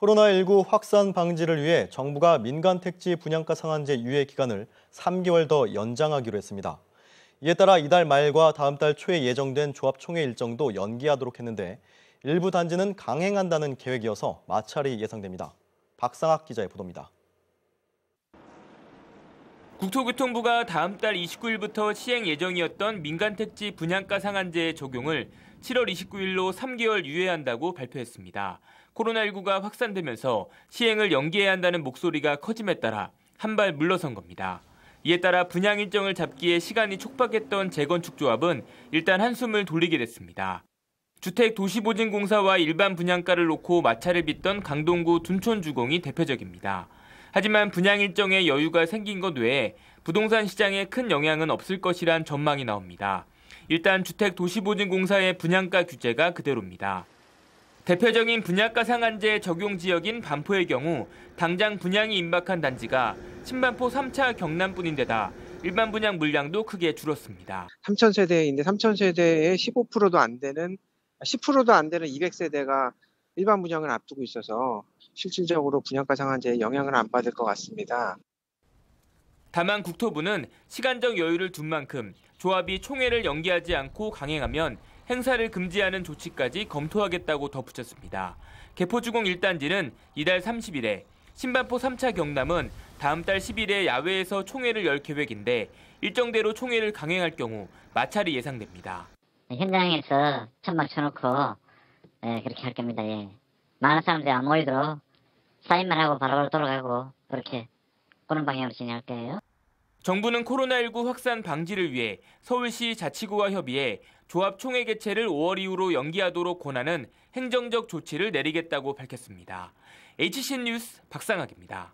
코로나19 확산 방지를 위해 정부가 민간 택지 분양가 상한제 유예 기간을 3개월 더 연장하기로 했습니다. 이에 따라 이달 말과 다음 달 초에 예정된 조합총회 일정도 연기하도록 했는데 일부 단지는 강행한다는 계획이어서 마찰이 예상됩니다. 박상학 기자의 보도입니다. 국토교통부가 다음 달 29일부터 시행 예정이었던 민간 택지 분양가 상한제의 적용을 7월 29일로 3개월 유예한다고 발표했습니다. 코로나19가 확산되면서 시행을 연기해야 한다는 목소리가 커짐에 따라 한 발 물러선 겁니다. 이에 따라 분양 일정을 잡기에 시간이 촉박했던 재건축 조합은 일단 한숨을 돌리게 됐습니다. 주택 도시보증공사와 일반 분양가를 놓고 마찰을 빚던 강동구 둔촌주공이 대표적입니다. 하지만 분양 일정에 여유가 생긴 것 외에 부동산 시장에 큰 영향은 없을 것이란 전망이 나옵니다. 일단 주택 도시보증공사의 분양가 규제가 그대로입니다. 대표적인 분양가 상한제 적용 지역인 반포의 경우 당장 분양이 임박한 단지가 신반포 3차 경남뿐인데다 일반 분양 물량도 크게 줄었습니다. 3천 세대인데 3천 세대의 15%도 안 되는 10%도 안 되는 200세대가 일반 분양을 앞두고 있어서 실질적으로 분양가 상한제에 영향을 안 받을 것 같습니다. 다만 국토부는 시간적 여유를 둔 만큼 조합이 총회를 연기하지 않고 강행하면 행사를 금지하는 조치까지 검토하겠다고 덧붙였습니다. 개포주공 1단지는 이달 30일에 신반포 3차 경남은 다음 달 10일에 야외에서 총회를 열 계획인데 일정대로 총회를 강행할 경우 마찰이 예상됩니다. 현장에서 천막 쳐놓고 예, 그렇게 할 겁니다. 예. 많은 사람들이 안 모이도록 사인만 하고 바로바로 돌아가고 그렇게 그런 방향으로 진행할 거예요. 정부는 코로나19 확산 방지를 위해 서울시 자치구와 협의해 조합 총회 개최를 5월 이후로 연기하도록 권하는 행정적 조치를 내리겠다고 밝혔습니다. HC 뉴스 박상학입니다.